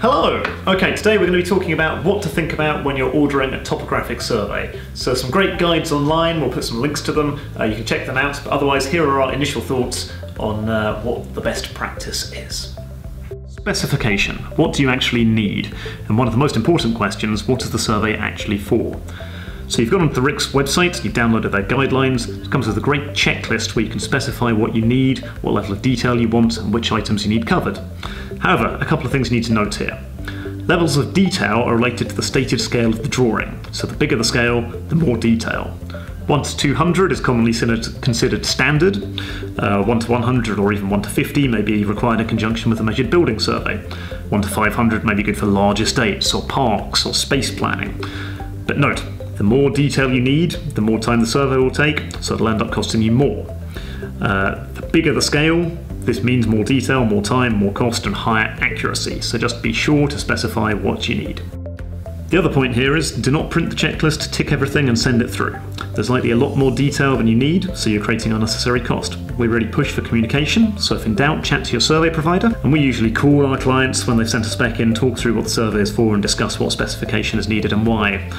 Hello! Okay, today we're going to be talking about what to think about when you're ordering a topographic survey. So, some great guides online, we'll put some links to them, uh, you can check them out, but otherwise, here are our initial thoughts on uh, what the best practice is. Specification. What do you actually need? And one of the most important questions, what is the survey actually for? So you've gone onto the RICS website, you've downloaded their guidelines, it comes with a great checklist where you can specify what you need, what level of detail you want, and which items you need covered. However, a couple of things you need to note here. Levels of detail are related to the stated scale of the drawing, so the bigger the scale, the more detail. 1 to 200 is commonly considered standard. Uh, 1 to 100 or even 1 to 50 may be required in conjunction with a measured building survey. 1 to 500 may be good for large estates or parks or space planning. But note, the more detail you need, the more time the survey will take, so it'll end up costing you more. Uh, the bigger the scale, this means more detail, more time, more cost, and higher accuracy, so just be sure to specify what you need. The other point here is do not print the checklist, tick everything, and send it through. There's likely a lot more detail than you need, so you're creating unnecessary cost. We really push for communication, so if in doubt, chat to your survey provider. And we usually call our clients when they've sent a spec in, talk through what the survey is for, and discuss what specification is needed and why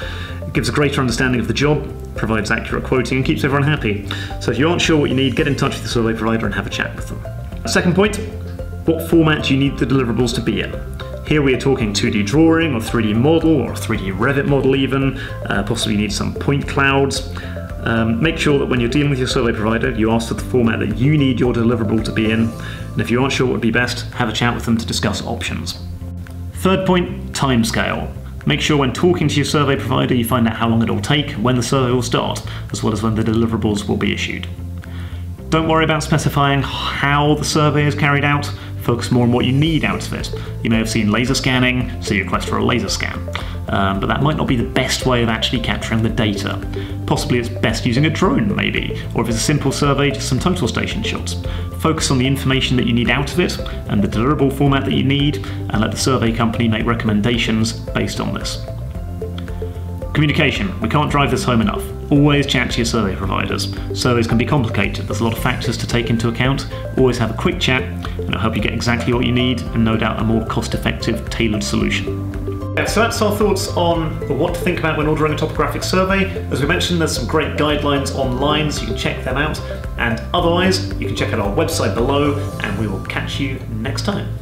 gives a greater understanding of the job, provides accurate quoting, and keeps everyone happy. So if you aren't sure what you need, get in touch with the survey provider and have a chat with them. Second point, what format do you need the deliverables to be in? Here we are talking 2D drawing or 3D model or 3D Revit model even, uh, possibly need some point clouds. Um, make sure that when you're dealing with your survey provider, you ask for the format that you need your deliverable to be in, and if you aren't sure what would be best, have a chat with them to discuss options. Third point, timescale. Make sure when talking to your survey provider you find out how long it'll take, when the survey will start, as well as when the deliverables will be issued. Don't worry about specifying how the survey is carried out, focus more on what you need out of it. You may have seen laser scanning, so you request for a laser scan um, but that might not be the best way of actually capturing the data. Possibly it's best using a drone, maybe, or if it's a simple survey, just some total station shots. Focus on the information that you need out of it and the deliverable format that you need, and let the survey company make recommendations based on this. Communication. We can't drive this home enough. Always chat to your survey providers. Surveys can be complicated, there's a lot of factors to take into account. Always have a quick chat, and it'll help you get exactly what you need, and no doubt a more cost effective, tailored solution. Yeah, so that's our thoughts on what to think about when ordering a topographic survey. As we mentioned, there's some great guidelines online, so you can check them out. And otherwise, you can check out our website below, and we will catch you next time.